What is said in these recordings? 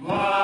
Wow.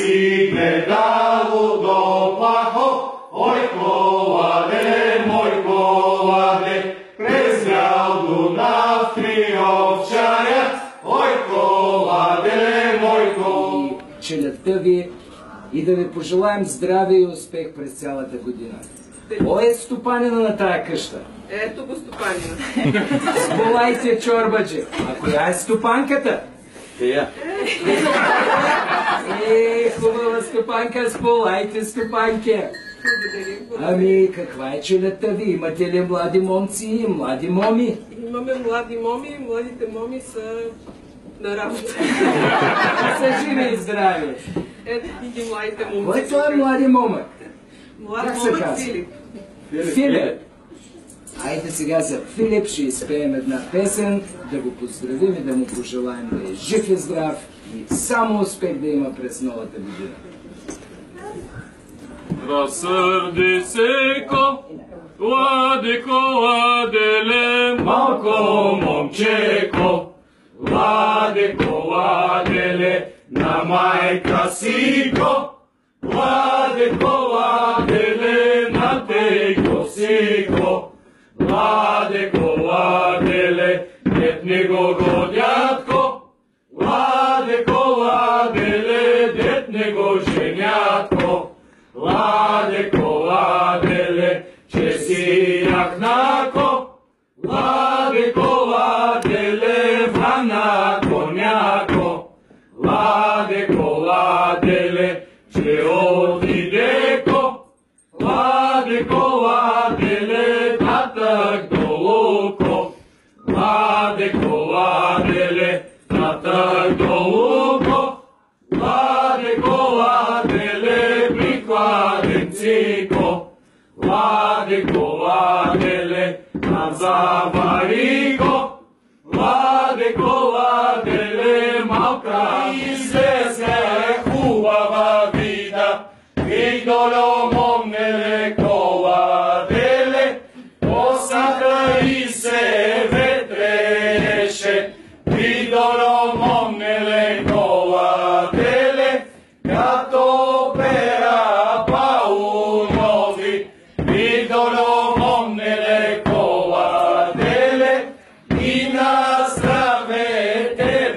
si gledalu do plaho. Oj komade, moj komade, prezgrao Dunav tri овчаря. Ой moj komade. и челядта ви и да ви пожелаем здраве и успех през цялата година. Кой е стопанина на тая къща? Ето го стопанина. Сполайте, чорбаджи! А коя е стопанката? Тия. Е, хубава стопанка, сполайте, благодарим. Ами, каква е челядта ви? Имате ли млади момци и млади моми? Имаме млади моми. Младите моми са на работа. Са живи и здрави! Ето ги младите момци. Кой е той млади момък? Млад Как момък казва? Филип. Филип! Айде сега за Филип ще изпеем една песен, да го поздравим и да му пожелаем да е жив и здрав и само успех да има през новата година. Разсърди секо, ладеко, ладеле, малко момчеко. Ладеко, ладеле, на майка сико. Ладеко, ладеле, на тейко сико. Ладеко, ладеле, нет него го Oti deko, ladeko, ladele, tatak doluko, ladeko, ladele, tatak doluko, ladeko, ladele, prikladem ciko, ladeko, ladele. Solomon nelle coadele, posata gatto per apaunovi, di Solomon nelle coadele, in astravete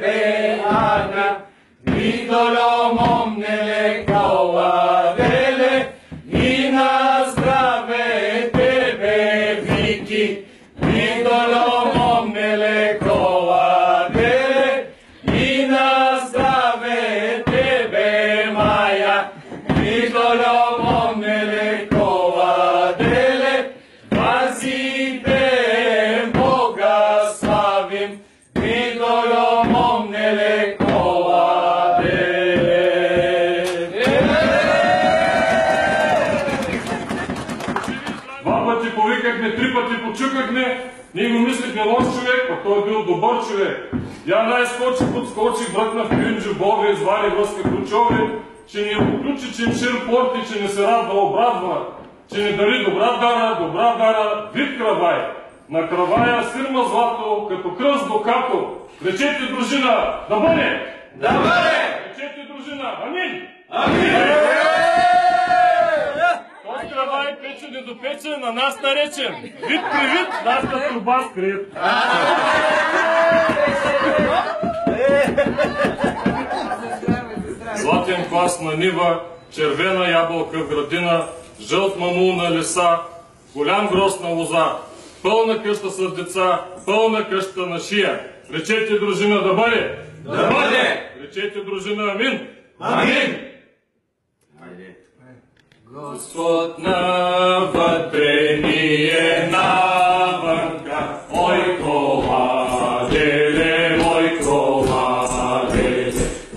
beana, di Solomon nelle coadele, повикахме, три пъти почукахме, ние го мислихме лош човек, а той е бил добър човек. Я най-скочи, подскочи, бръкна в Кринджо Бога, извади връзка ключове, че ни е поключи чиншир порти, че не се радва, обрадва, че ни дари добра дара, добра дара, вид кравай. На кравая сирма злато, като кръст до като. Речете, дружина, да бъде! Да бъде! Речете дружина. Амин! Той пече недопече, на нас наречен. Вид при вид, нас на труба скрит. Златен клас на нива, червена ябълка в градина, жълт мамул на леса, голям гроз на лоза, пълна къща с деца, пълна къща на шия. Речете дружина да бъде! Да бъде! Речете дружина амин! Амин! Господ навътре ни е навънка, ой коваделе, ой коваделе,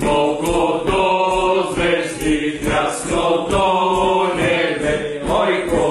колкото звезди тряското небе, ой коваделе,